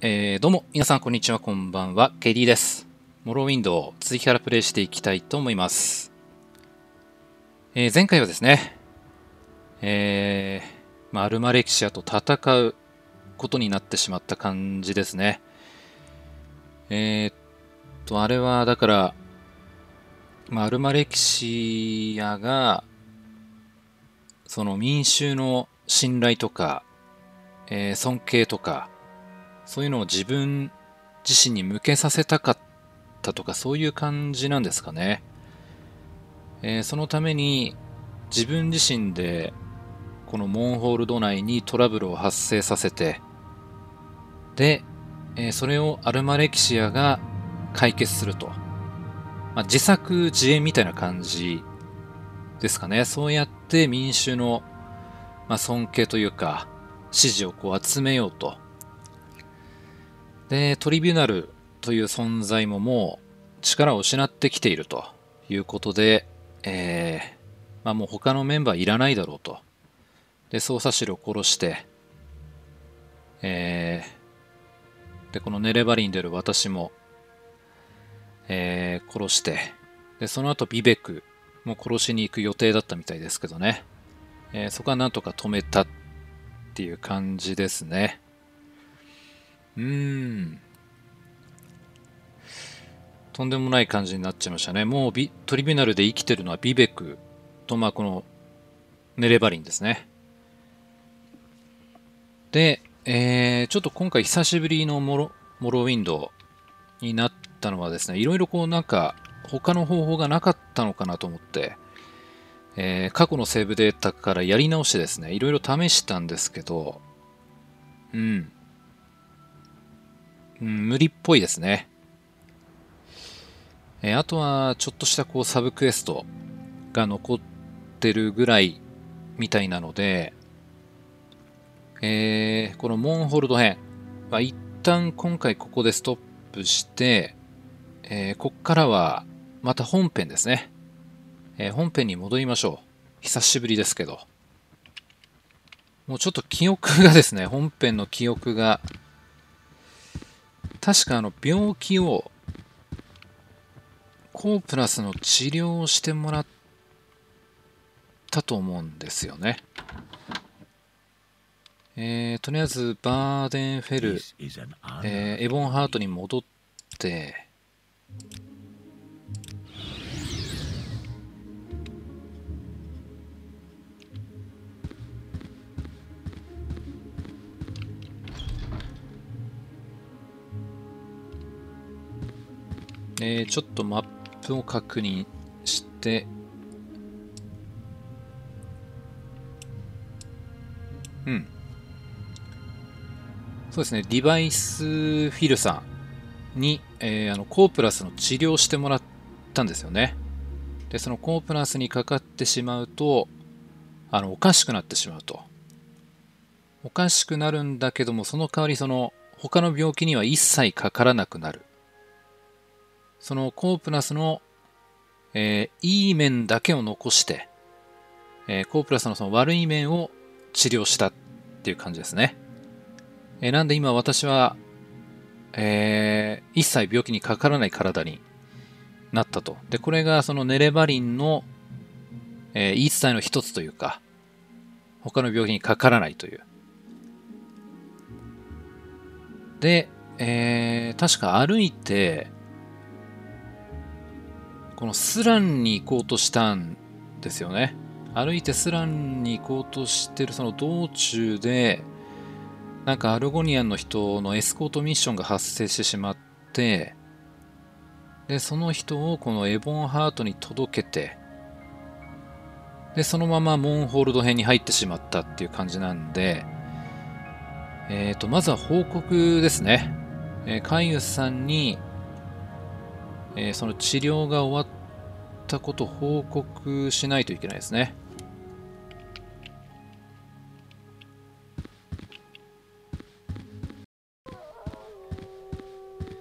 えー、どうも、皆さんこんにちは、こんばんは、ケリーです。モローウィンドウ、続きからプレイしていきたいと思います。えー、前回はですね、えー、まあ、アルマレキシアと戦うことになってしまった感じですね。えー、っと、あれは、だから、まあ、アルマレキシアが、その民衆の信頼とか、えー、尊敬とか、そういうのを自分自身に向けさせたかったとか、そういう感じなんですかね。えー、そのために自分自身でこのモンホールド内にトラブルを発生させて、で、えー、それをアルマレキシアが解決すると。まあ、自作自演みたいな感じですかね。そうやって民衆の、まあ、尊敬というか、支持をこう集めようと。で、トリビュナルという存在ももう力を失ってきているということで、えー、まあもう他のメンバーいらないだろうと。で、捜査士を殺して、えー、で、このネレバリに出る私も、えー、殺して、で、その後ビベクも殺しに行く予定だったみたいですけどね。えー、そこはなんとか止めたっていう感じですね。うん。とんでもない感じになっちゃいましたね。もうビトリビュナルで生きてるのはビベクと、まあ、このネレバリンですね。で、えー、ちょっと今回久しぶりのモロモロウィンドウになったのはですね、いろいろこうなんか他の方法がなかったのかなと思って、えー、過去のセーブデータからやり直してですね、いろいろ試したんですけど、うん。うん、無理っぽいですね。えー、あとは、ちょっとしたこうサブクエストが残ってるぐらいみたいなので、えー、このモンホルド編は一旦今回ここでストップして、えー、こっからはまた本編ですね。えー、本編に戻りましょう。久しぶりですけど。もうちょっと記憶がですね、本編の記憶が確かあの病気をコープラスの治療をしてもらったと思うんですよね。えー、とりあえずバーデンフェル、えー、エボンハートに戻って、えー、ちょっとマップを確認して、うん。そうですね、ディバイスフィルさんに、えー、あのコープラスの治療してもらったんですよね。で、そのコープラスにかかってしまうと、あの、おかしくなってしまうと。おかしくなるんだけども、その代わりその、他の病気には一切かからなくなる。そのコープラスの、えー、いい面だけを残して、えー、コープラスのその悪い面を治療したっていう感じですね。えー、なんで今私は、えー、一切病気にかからない体になったと。で、これがそのネレバリンの、えー、言い伝えの一つというか、他の病気にかからないという。で、えー、確か歩いて、このスランに行こうとしたんですよね。歩いてスランに行こうとしてるその道中で、なんかアルゴニアンの人のエスコートミッションが発生してしまって、で、その人をこのエボンハートに届けて、で、そのままモンホールド編に入ってしまったっていう感じなんで、えっ、ー、と、まずは報告ですね。えー、カイウスさんに、えー、その治療が終わったこと報告しないといけないですね。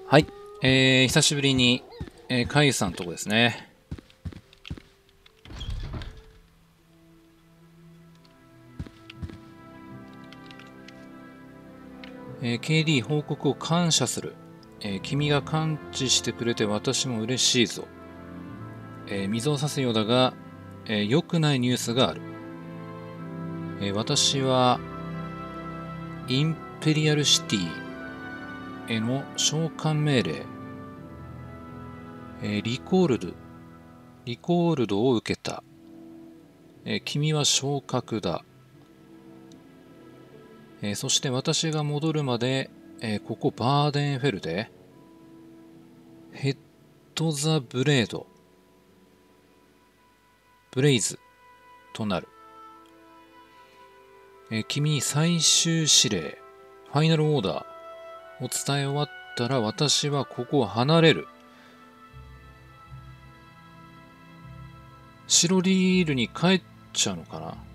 はい。えー、久しぶりに、えー、カイさんのとこですね。えー、KD 報告を感謝する、えー、君が感知してくれて私も嬉しいぞ、えー、水を差すようだが、えー、良くないニュースがある、えー、私はインペリアルシティへの召喚命令、えー、リコールドリコールドを受けた、えー、君は昇格だ。えー、そして私が戻るまで、えー、ここバーデンフェルでヘッド・ザ・ブレード。ブレイズとなる、えー、君に最終指令。ファイナルオーダー。を伝え終わったら私はここを離れる。シロリールに帰っちゃうのかな？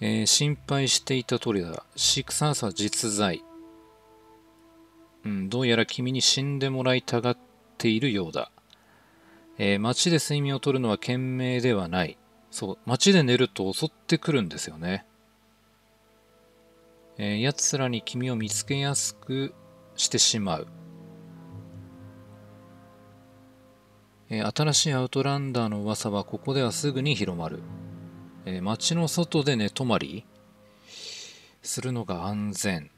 えー、心配していた通りだ。シクサースは実在。うん、どうやら君に死んでもらいたがっているようだ。えー、街で睡眠をとるのは賢明ではない。そう、街で寝ると襲ってくるんですよね。えー、奴らに君を見つけやすくしてしまう。えー、新しいアウトランダーの噂はここではすぐに広まる。えー、街の外で寝泊まりするのが安全。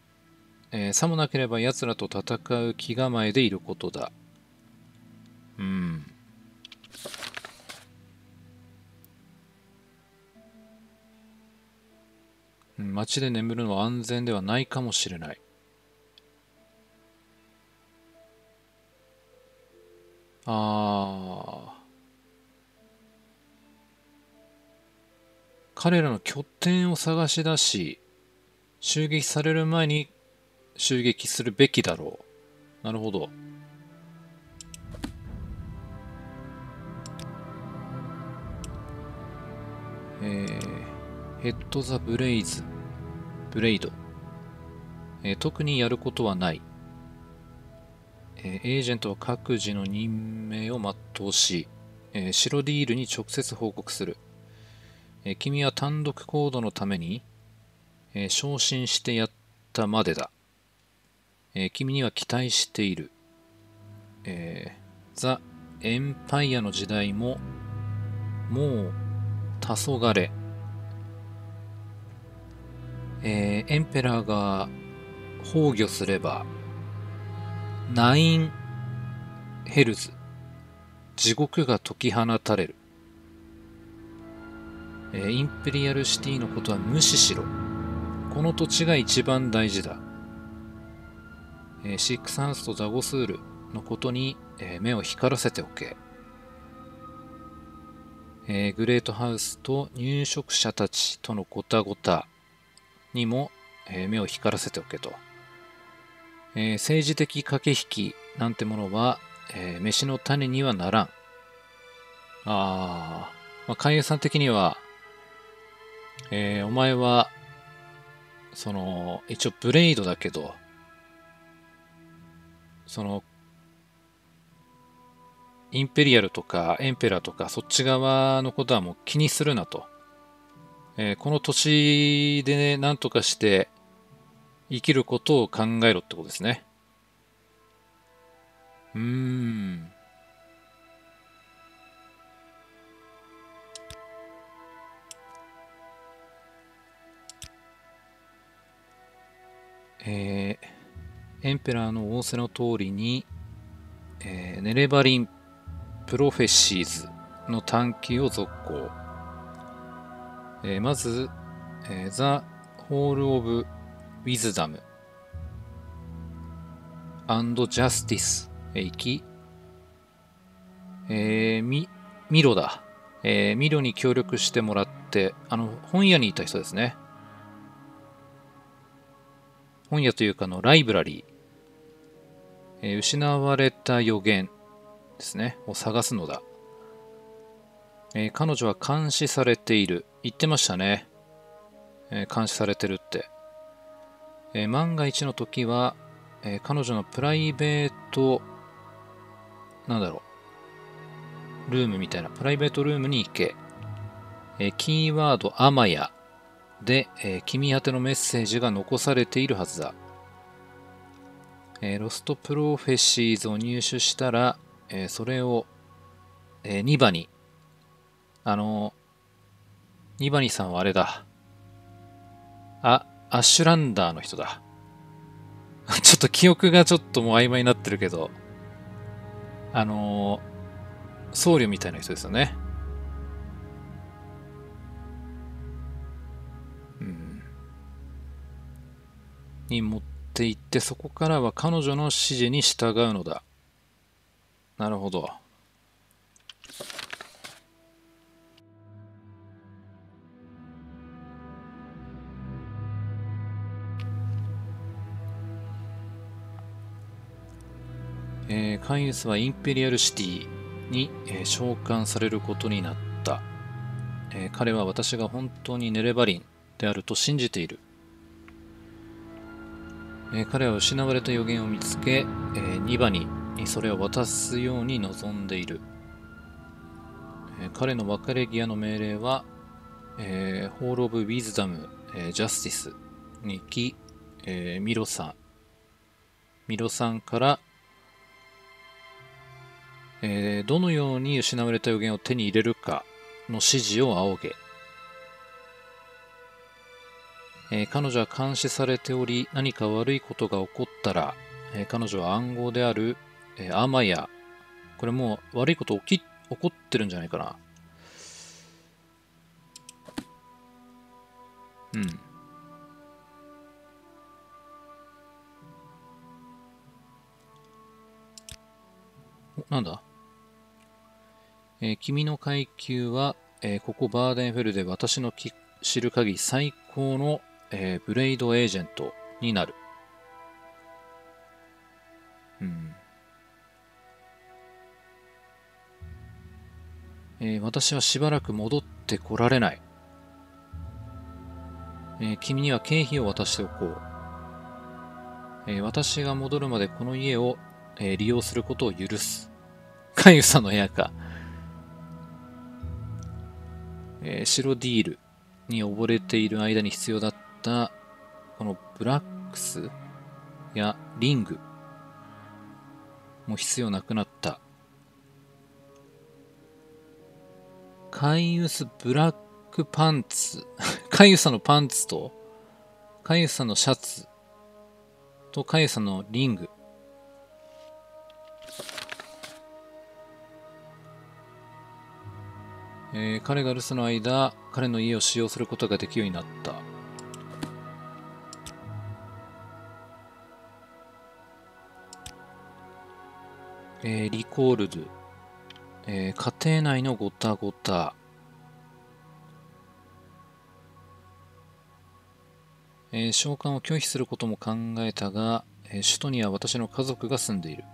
えー、さもなければ奴らと戦う気構えでいることだ。うん。街で眠るのは安全ではないかもしれない。ああ。彼らの拠点を探し出し、襲撃される前に襲撃するべきだろう。なるほど。えー、ヘッド・ザ・ブレイズ、ブレイド。えー、特にやることはない。えー、エージェントは各自の任命を全うし、えー、シロディールに直接報告する。え君は単独行動のために、え昇進してやったまでだ。え君には期待している。えー、ザ・エンパイアの時代も、もう、黄昏。えー、エンペラーが崩御すれば、ナインヘルズ、地獄が解き放たれる。えー、インペリアルシティのことは無視しろ。この土地が一番大事だ。えー、シックスハンスとザゴスールのことに、えー、目を光らせておけ。えー、グレートハウスと入植者たちとのごたごたにも、えー、目を光らせておけと。えー、政治的駆け引きなんてものは、えー、飯の種にはならん。あー、まあ、海遊さん的には、えー、お前は、その、一応ブレイドだけど、その、インペリアルとかエンペラーとかそっち側のことはもう気にするなと。えー、この土地でね、なんとかして生きることを考えろってことですね。うーん。えー、エンペラーの仰せの通りに、えー、ネレバリン・プロフェシーズの探求を続行。えー、まず、えー、ザ・ホール・オブ・ウィズダムアンド・ジャスティスへ行き、えー、ミ、ミロだ。えー、ミロに協力してもらって、あの、本屋にいた人ですね。本屋というかのライブラリー、えー、失われた予言ですね、を探すのだ。えー、彼女は監視されている。言ってましたね。えー、監視されてるって。え万が一の時は、え彼女のプライベート、なんだろう、ルームみたいな、プライベートルームに行け。え、キーワードアマヤで、えー、君宛てのメッセージが残されているはずだ。えー、ロストプロフェシーズを入手したら、えー、それを、えー、ニバニ。あのー、ニバニさんはあれだ。あ、アッシュランダーの人だ。ちょっと記憶がちょっともう曖昧になってるけど、あの、僧侶みたいな人ですよね。に持っていって、そこからは彼女の指示に従うのだ。なるほど。えー、カイウスはインペリアルシティに、えー、召喚されることになった、えー、彼は私が本当にネレバリンであると信じている、え彼は失われた予言を見つけ、えニバにそれを渡すように望んでいる、え彼の別れ際の命令は、えホール・オブ・ウィズダム、えジャスティスにき、えミロさん。ミロさんからえー、どのように失われた予言を手に入れるかの指示を仰げ、えー、彼女は監視されており何か悪いことが起こったら、えー、彼女は暗号である、えー、アマヤこれもう悪いこと起き起こってるんじゃないかな。うん。なんだ？えー、君の階級は、えー、ここバーデンフェルで私の知る限り最高の、えー、ブレイドエージェントになる。うん。えー、私はしばらく戻ってこられない。えー、君には経費を渡しておこう。えー、私が戻るまでこの家を、えー、利用することを許す。かゆさんの部屋か。えー、白ディールに溺れている間に必要だったこのブラックスやリングも必要なくなったカイウスブラックパンツ カイウスのパンツとカイウスのシャツとカイウスのリングえー、彼が留守の間、彼の家を使用することができるようになった。えー、リコールド、えー、家庭内のごたごた、えー、召喚を拒否することも考えたが、えー、首都には私の家族が住んでいる。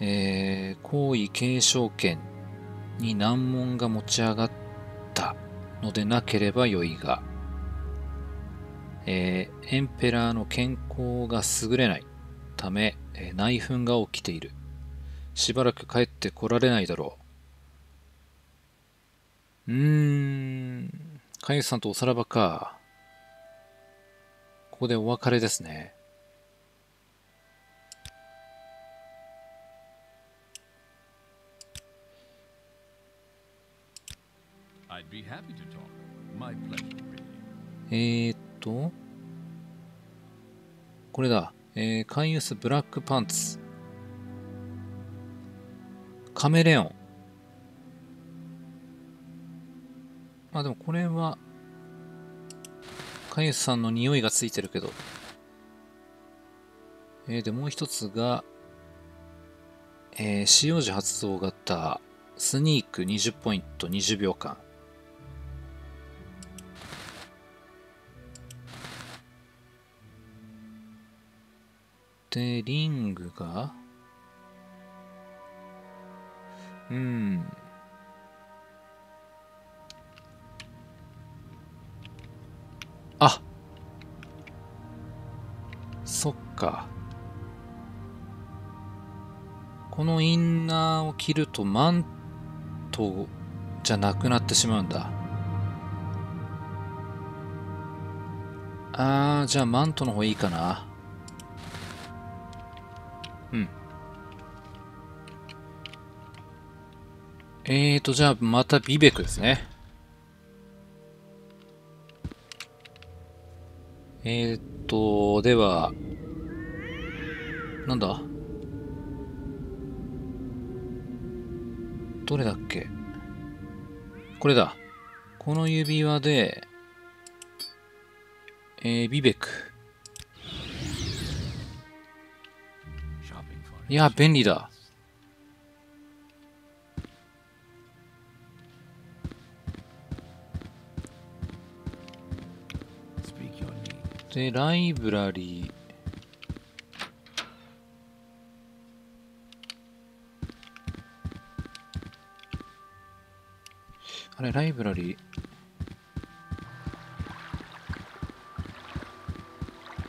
えー、皇位継承権に難問が持ち上がったのでなければよいが、えー、エンペラーの健康が優れない。ため、えー、内紛が起きている。しばらく帰ってこられないだろう。うーん、かゆさんとおさらばか。ここでお別れですね。えー、っと、これだ。えー、カンユスブラックパンツ。カメレオン。まあでもこれは、カイユスさんの匂いがついてるけど。えー、で、もう一つが、えー、使用時発動型、スニーク20ポイント20秒間。で、リングが、うん。あそっか。このインナーを着るとマントじゃなくなってしまうんだ。あー、じゃあマントの方いいかな。うん。えーと、じゃあまたビベクですね。えーと、では、なんだ？どれだっけ？これだ。この指輪で、えー、ビベク。いや、便利だ。で、ライブラリー。あれ、ライブラリー？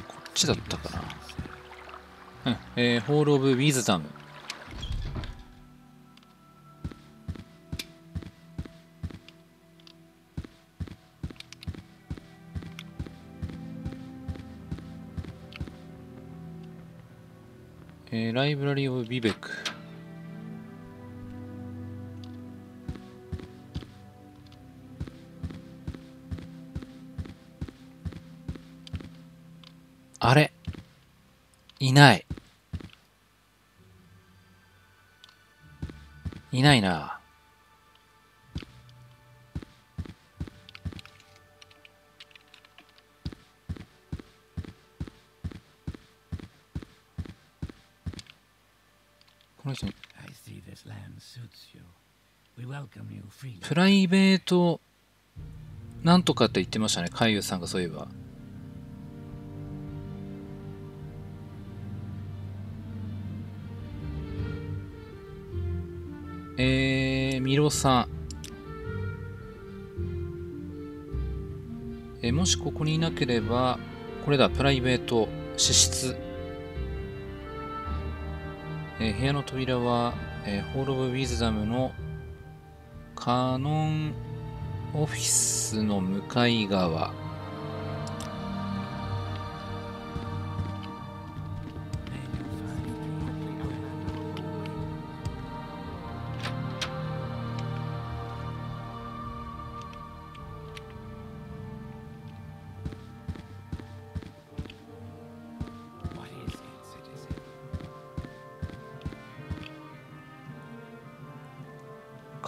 こっちだったかな。うん、えー、ホール・オブ・ウィズダム。えー、ライブラリー・オブ・ビベック。あれいない。いないな。この人プライベートなんとかって言ってましたね、海遊さんがそういえば。ミロさん。え、もしここにいなければ、これだ、プライベート、資質。え、部屋の扉は、え、ホール・オブ・ウィズダムのカノンオフィスの向かい側。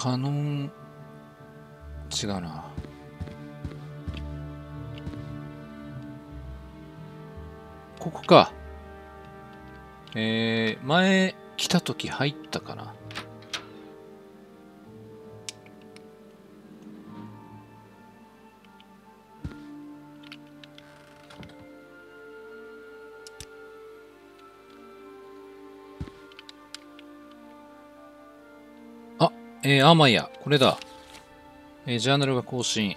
カノン？違うな。ここか。えー、前来た時入ったかな。えー、あ、まあいや、これだ。えー、ジャーナルが更新。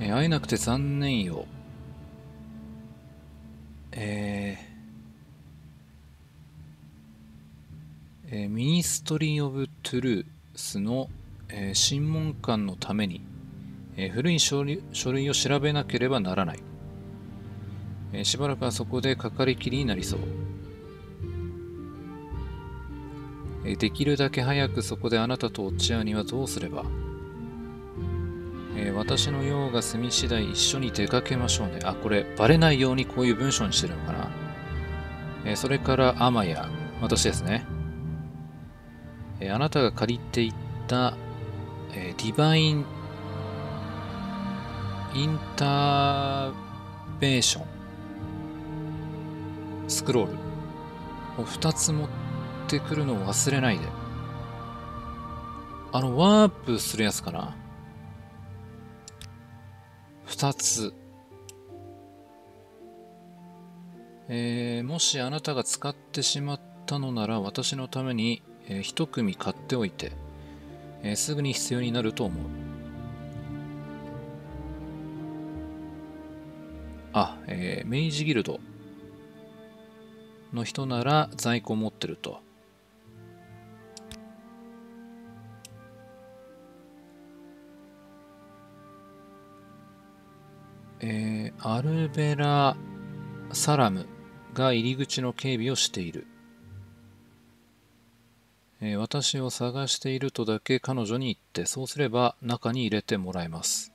えー、会えなくて残念よ。えー、えー、ミニストリー・オブ・トゥルースの、えー、審問官のために、えー、古い書類書類を調べなければならない。えー、しばらくはそこでかかりきりになりそう。できるだけ早くそこであなたと落ち合うにはどうすれば？え私の用が済み次第一緒に出かけましょうね。あ、これ、バレないようにこういう文章にしてるのかな？えそれから、アマヤ。私ですね。えあなたが借りていった、えディバイン、インターベーション、スクロールを2つ持ってってくるのを忘れないで。あの、ワープするやつかな二つ。えー、もしあなたが使ってしまったのなら私のために、えー、一組買っておいて、えー、すぐに必要になると思う。あ、えー、明治ギルドの人なら在庫持ってると。えー、アルベラ・サラムが入り口の警備をしている。えー、私を探しているとだけ彼女に言って、そうすれば中に入れてもらえます。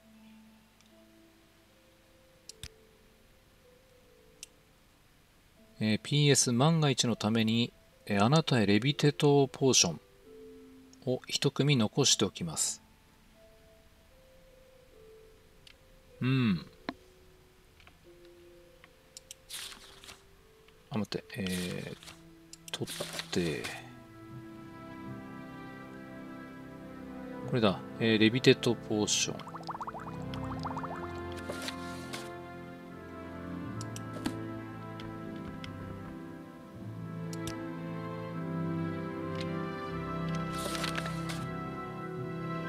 えー、PS 万が一のために、えー、あなたへレビテトポーションを一組残しておきます。うん。あ、待って、えー、取って、これだ、えー、レビテッドポーション。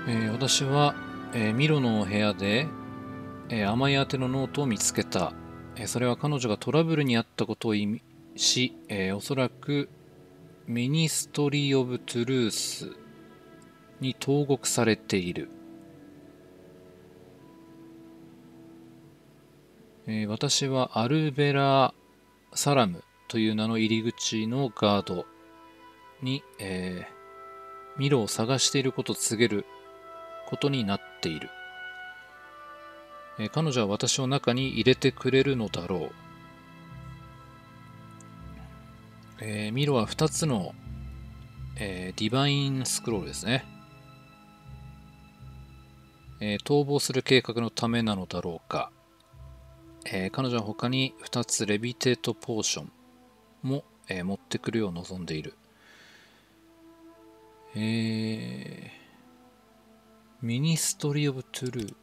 えー、私は、えー、ミロの部屋で、えー、アマヤ宛てのノートを見つけた。えー、それは彼女がトラブルにあったことを意味し、えー、おそらくミニストリー・オブ・トゥルースに投獄されている。えー、私はアルベラ・サラムという名の入り口のガードに、えー、ミロを探していることを告げることになっている。えー、彼女は私を中に入れてくれるのだろう。えー、ミロは2つの、えー、ディバインスクロールですね。えー、逃亡する計画のためなのだろうか。えー、彼女は他に2つレビテートポーションも、えー、持ってくるよう望んでいる。えー、ミニストリー・オブ・トゥルー。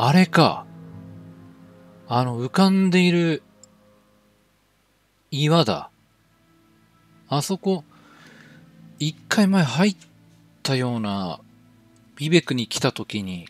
あれか。あの、浮かんでいる岩だ。あそこ、一回前入ったような、ビベクに来た時に、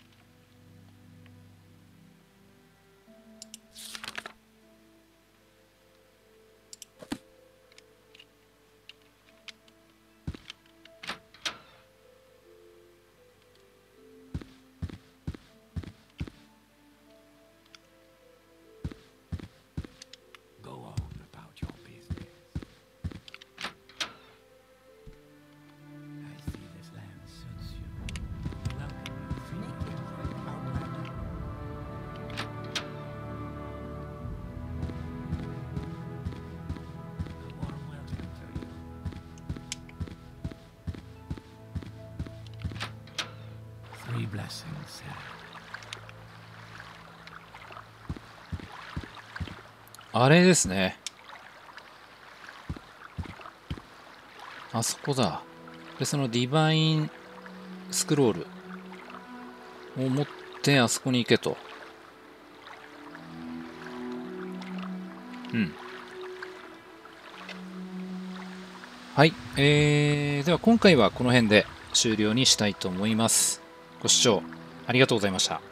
あれですね。あそこだ。で、そのディバインスクロールを持ってあそこに行けと。うん。はい。えー、では今回はこの辺で終了にしたいと思います。ご視聴ありがとうございました。